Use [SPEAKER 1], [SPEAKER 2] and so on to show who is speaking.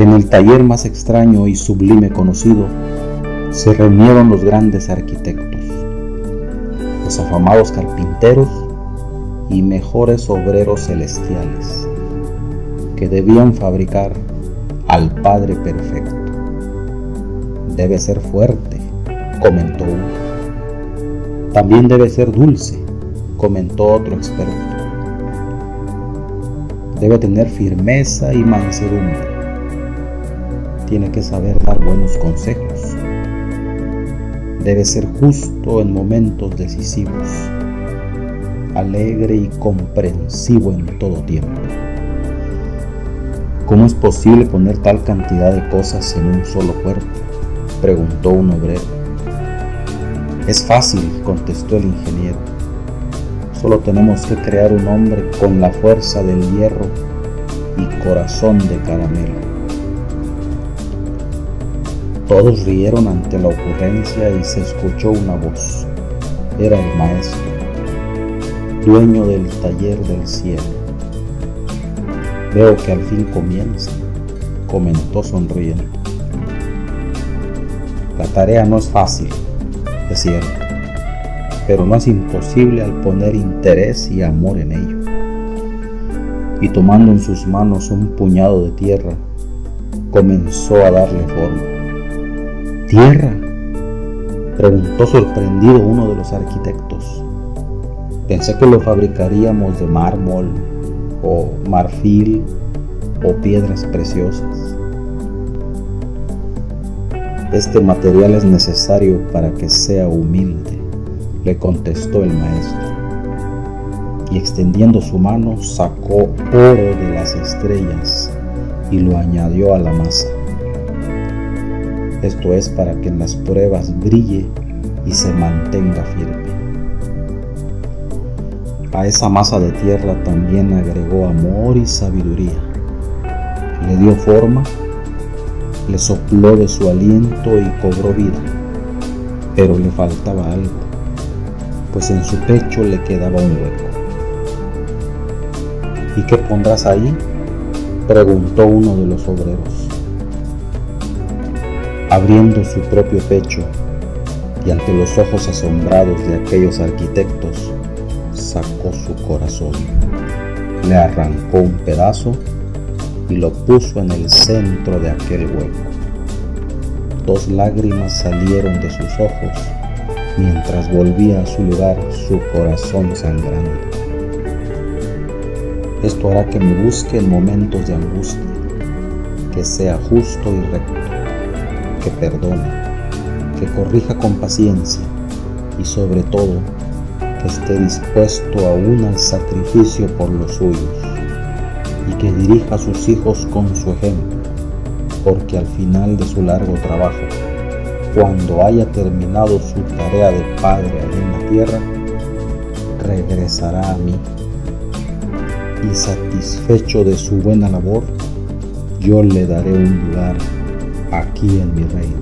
[SPEAKER 1] En el taller más extraño y sublime conocido se reunieron los grandes arquitectos, los afamados carpinteros y mejores obreros celestiales que debían fabricar al Padre Perfecto. Debe ser fuerte, comentó uno. También debe ser dulce, comentó otro experto. Debe tener firmeza y mansedumbre. Tiene que saber dar buenos consejos. Debe ser justo en momentos decisivos, alegre y comprensivo en todo tiempo. ¿Cómo es posible poner tal cantidad de cosas en un solo cuerpo? preguntó un obrero. Es fácil, contestó el ingeniero. Solo tenemos que crear un hombre con la fuerza del hierro y corazón de caramelo. Todos rieron ante la ocurrencia y se escuchó una voz. Era el maestro, dueño del taller del cielo. Veo que al fin comienza, comentó sonriendo. La tarea no es fácil, es cierto, pero no es imposible al poner interés y amor en ello. Y tomando en sus manos un puñado de tierra, comenzó a darle forma. ¿Tierra? preguntó sorprendido uno de los arquitectos. Pensé que lo fabricaríamos de mármol o marfil o piedras preciosas. Este material es necesario para que sea humilde, le contestó el maestro. Y extendiendo su mano sacó oro de las estrellas y lo añadió a la masa. Esto es para que en las pruebas brille y se mantenga firme. A esa masa de tierra también agregó amor y sabiduría. Le dio forma le sopló de su aliento y cobró vida, pero le faltaba algo, pues en su pecho le quedaba un hueco. ¿Y qué pondrás ahí? preguntó uno de los obreros. Abriendo su propio pecho y ante los ojos asombrados de aquellos arquitectos, sacó su corazón, le arrancó un pedazo y lo puso en el centro de aquel hueco. Dos lágrimas salieron de sus ojos mientras volvía a su lugar su corazón sangrando. Esto hará que me busque en momentos de angustia, que sea justo y recto, que perdone, que corrija con paciencia y sobre todo que esté dispuesto aún al sacrificio por los suyos y que dirija a sus hijos con su ejemplo, porque al final de su largo trabajo, cuando haya terminado su tarea de padre en la tierra, regresará a mí. Y satisfecho de su buena labor, yo le daré un lugar pagi yang biasanya